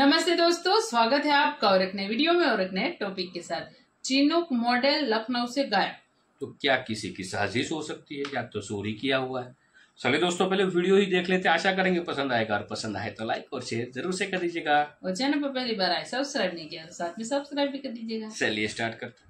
नमस्ते दोस्तों स्वागत है आपका और एक नए वीडियो में और एक नए टॉपिक के साथ। चिनुक मॉडल लखनऊ से गायब। तो क्या किसी की साजिश हो सकती है? या तो चोरी किया हुआ है? चलिए दोस्तों पहले वीडियो ही देख लेते आशा करेंगे पसंद आएगा और पसंद आए तो लाइक और शेयर ज़रूर से कर दीजिएगा। और चैनल पर पहली बार आए सब्सक्राइब नहीं किया तो साथ में सब्सक्राइब भी कर दीजिएगा। चलिए स्टार्ट करते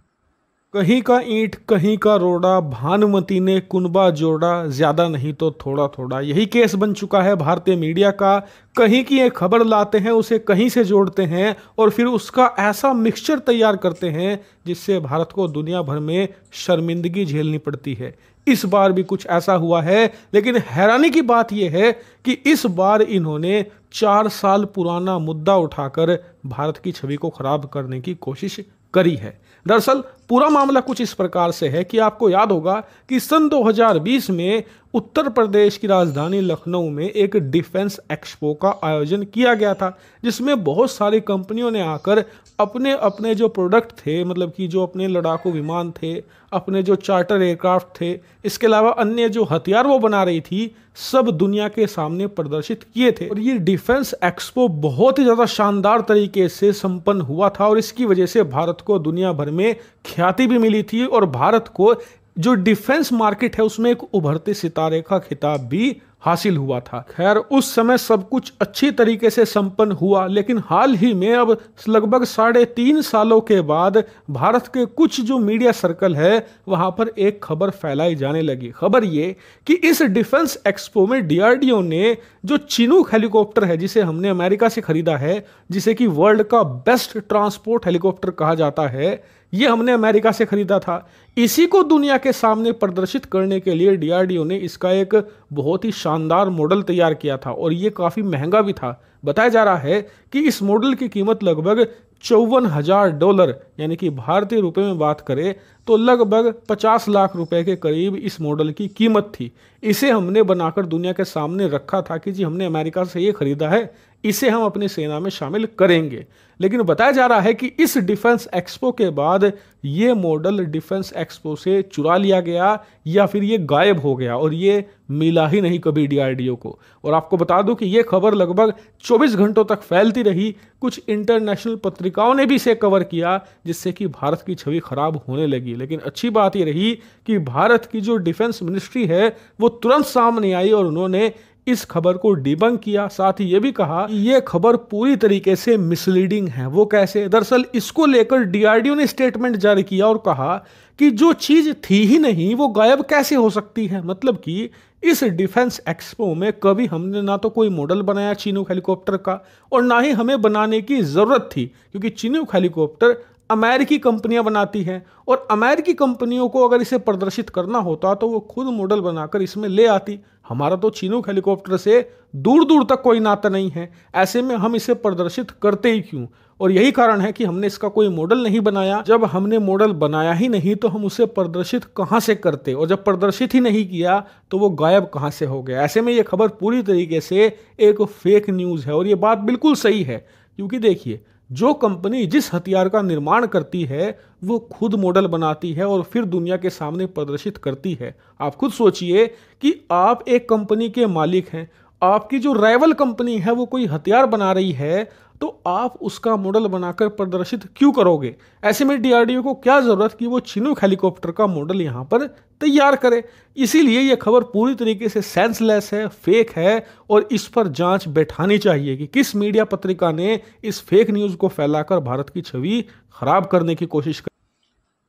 कहीं का ईंट, कहीं का रोड़ा, भानुमति ने कुनबा जोड़ा, ज़्यादा नहीं तो थोड़ा थोड़ा। यही केस बन चुका है भारतीय मीडिया का। कहीं की एक खबर लाते हैं, उसे कहीं से जोड़ते हैं और फिर उसका ऐसा मिक्सचर तैयार करते हैं, जिससे भारत को दुनिया भर में शर्मिंदगी झेलनी पड़ती है। इस बार भी कुछ ऐसा हुआ है, लेकिन हैरानी की बात यह है कि इस बार इन्होंने चार साल पुराना मुद्दा उठाकर भारत की छवि को खराब करने की कोशिश करी है। दरअसल पूरा मामला कुछ इस प्रकार से है कि आपको याद होगा कि सन 2020 में उत्तर प्रदेश की राजधानी लखनऊ में एक डिफेंस एक्सपो का आयोजन किया गया था, जिसमें बहुत सारी कंपनियों ने आकर अपने अपने जो प्रोडक्ट थे मतलब कि जो अपने लड़ाकू विमान थे, अपने जो चार्टर एयरक्राफ्ट थे, इसके अलावा अन्य जो हथियार वो बना रही थी, सब दुनिया के सामने प्रदर्शित किए थे। और ये डिफेंस एक्सपो बहुत ही ज़्यादा शानदार तरीके से संपन्न हुआ था और इसकी वजह से भारत को दुनिया भर में ख्याति भी मिली थी और भारत को जो डिफेंस मार्केट है उसमें एक उभरते सितारे का खिताब भी हासिल हुआ था। खैर, उस समय सब कुछ अच्छी तरीके से संपन्न हुआ, लेकिन हाल ही में अब लगभग साढ़े तीन सालों के बाद भारत के कुछ जो मीडिया सर्कल है, वहाँ पर एक खबर फैलाई जाने लगी। खबर ये कि इस डिफेंस एक्सपो में डीआरडीओ ने जो चिनूक हेलीकॉप्टर है, जिसे हमने अमेरिका से खरीदा है, जिसे कि वर्ल्ड का बेस्ट ट्रांसपोर्ट हेलीकॉप्टर कहा जाता है, ये हमने अमेरिका से खरीदा था। इसी को दुनिया के सामने प्रदर्शित करने के लिए डीआरडीओ ने इसका एक बहुत ही शानदार मॉडल तैयार किया था और ये काफ़ी महँगा भी था। बताया जा रहा है कि इस मॉडल की कीमत लगभग चौवन हज़ार डॉलर, यानी कि भारतीय रुपए में बात करें तो लगभग 50 लाख रुपए के करीब इस मॉडल की कीमत थी। इसे हमने बनाकर दुनिया के सामने रखा था कि जी हमने अमेरिका से ये खरीदा है इसे हम अपनी सेना में शामिल करेंगे। लेकिन बताया जा रहा है कि इस डिफेंस एक्सपो के बाद ये मॉडल डिफेंस एक्सपो से चुरा लिया गया या फिर ये गायब हो गया और ये मिला ही नहीं कभी डीआरडीओ को। और आपको बता दूँ कि ये खबर लगभग 24 घंटों तक फैलती रही। कुछ इंटरनेशनल पत्रिकाओं ने भी इसे कवर किया, जिससे कि भारत की छवि खराब होने लगी। लेकिन अच्छी बात ये रही कि भारत की जो डिफेंस मिनिस्ट्री है, वो तुरंत सामने आई और उन्होंने इस खबर को डिबंक किया, साथ ही ये भी कहा कि ये खबर पूरी तरीके से मिसलीडिंग है। वो कैसे? दरअसल इसको लेकर डीआरडीओ ने स्टेटमेंट जारी किया और कहा कि जो चीज़ थी ही नहीं, वो गायब कैसे हो सकती है? मतलब कि इस डिफेंस एक्सपो में कभी हमने ना तो कोई मॉडल बनाया चीनूक हेलीकॉप्टर का और ना ही हमें बनाने की ज़रूरत थी, क्योंकि चीनूक हेलीकॉप्टर अमेरिकी कंपनियाँ बनाती हैं और अमेरिकी कंपनियों को अगर इसे प्रदर्शित करना होता तो वो खुद मॉडल बनाकर इसमें ले आती। हमारा तो चीनूक हेलीकॉप्टर से दूर दूर तक कोई नाता नहीं है। ऐसे में हम इसे प्रदर्शित करते ही क्यों? और यही कारण है कि हमने इसका कोई मॉडल नहीं बनाया। जब हमने मॉडल बनाया ही नहीं तो हम उसे प्रदर्शित कहाँ से करते? और जब प्रदर्शित ही नहीं किया तो वो गायब कहाँ से हो गया? ऐसे में ये खबर पूरी तरीके से एक फेक न्यूज़ है और ये बात बिल्कुल सही है। क्योंकि देखिए जो कंपनी जिस हथियार का निर्माण करती है, वो खुद मॉडल बनाती है और फिर दुनिया के सामने प्रदर्शित करती है। आप खुद सोचिए कि आप एक कंपनी के मालिक हैं। आपकी जो राइवल कंपनी है, वो कोई हथियार बना रही है। तो आप उसका मॉडल बनाकर प्रदर्शित क्यों करोगे? ऐसे में डीआरडीओ को क्या ज़रूरत कि वो चिनूक हेलीकॉप्टर का मॉडल यहाँ पर तैयार करे? इसीलिए ये खबर पूरी तरीके से सेंसलेस है फेक है और इस पर जाँच बैठानी चाहिए कि किस मीडिया पत्रिका ने इस फेक न्यूज़ को फैलाकर भारत की छवि खराब करने की कोशिश कर।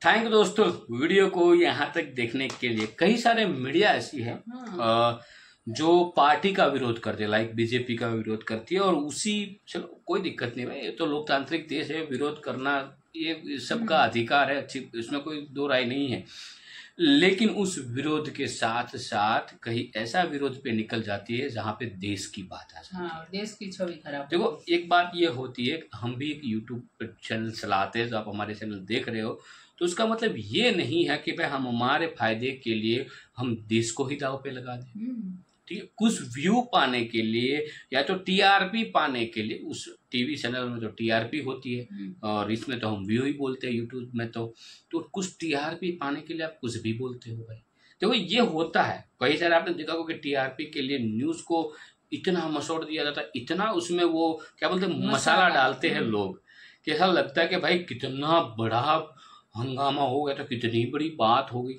थैंक दोस्तों वीडियो को यहाँ तक देखने के लिए कई सारे मीडिया ऐसी है। जो पार्टी का विरोध करते लाइक बीजेपी का विरोध करती है और उसी चलो कोई दिक्कत नहीं भाई ये तो लोकतांत्रिक देश है विरोध करना ये सबका हम्म। अधिकार है अच्छी इसमें कोई दो राय नहीं है लेकिन उस विरोध के साथ साथ कहीं ऐसा विरोध पे निकल जाती है जहाँ पे देश की बात आ जाती हाँ, है देश की छवि खराब देखो एक बात ये होती है हम भी एक यूट्यूब चैनल चलाते हैं जो आप हमारे चैनल देख रहे हो तो उसका मतलब ये नहीं है कि भाई हम हमारे फ़ायदे के लिए हम देश को ही दाव पे लगा दें हम्म। ठीक है कुछ व्यू पाने के लिए या तो टीआरपी पाने के लिए उस टीवी चैनल में तो टीआरपी होती है। हम्म। और इसमें तो हम व्यू ही बोलते हैं यूट्यूब में तो। तो कुछ टीआरपी पाने के लिए आप कुछ भी बोलते हो भाई। देखो ये होता है। कई सारे आपने देखा होगा कि टीआरपी के लिए न्यूज़ को इतना मसोड़ दिया जाता है इतना उसमें वो क्या बोलते हैं मसाला मसाला, डालते हैं। लोग कि ऐसा लगता है कि भाई कितना बड़ा हंगामा हो गया तो कितनी बड़ी बात हो गई।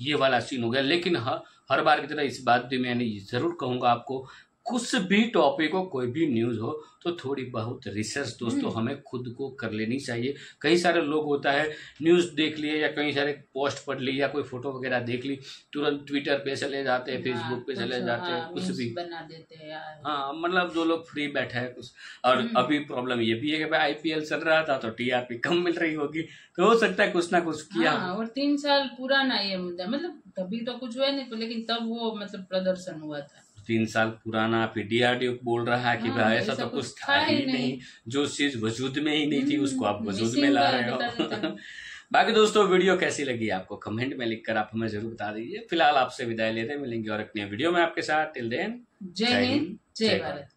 ये वाला सीन हो गया। लेकिन हर हर बार की तरह इस बात भी मैंने ज़रूर कहूँगा आपको कुछ भी टॉपिक हो कोई भी न्यूज़ हो तो थोड़ी बहुत रिसर्च दोस्तों हम्म। हमें खुद को कर लेनी चाहिए। कई सारे लोग होता है न्यूज़ देख लिए या कई सारे पोस्ट पढ़ ली या कोई फ़ोटो वगैरह देख ली तुरंत ट्विटर पे चले जाते हैं फेसबुक पे चले जाते हैं कुछ भी। बना देते हैं हाँ मतलब जो लोग फ्री बैठे हैं कुछ। और हम्म। अभी प्रॉब्लम ये भी है कि भाई आईपीएल चल रहा था तो टीआरपी कम मिल रही होगी तो हो सकता है कुछ ना कुछ किया हाँ और तीन साल पुराना ये मुद्दा मतलब तभी तो कुछ हुआ नहीं लेकिन तब वो मतलब प्रदर्शन हुआ था। तीन साल पुराना फिर डीआरडीओ बोल रहा है कि हाँ, भाई ऐसा तो कुछ था ही नहीं। जो चीज़ वजूद में ही नहीं थी हम्म, उसको आप वजूद में ला रहे हो। बाकी दोस्तों वीडियो कैसी लगी आपको? कमेंट में लिखकर आप हमें ज़रूर बता दीजिए। फ़िलहाल आपसे विदाई लेते हैं। मिलेंगे और अपने वीडियो में आपके साथ। टिल देन जय हिंद जय भारत।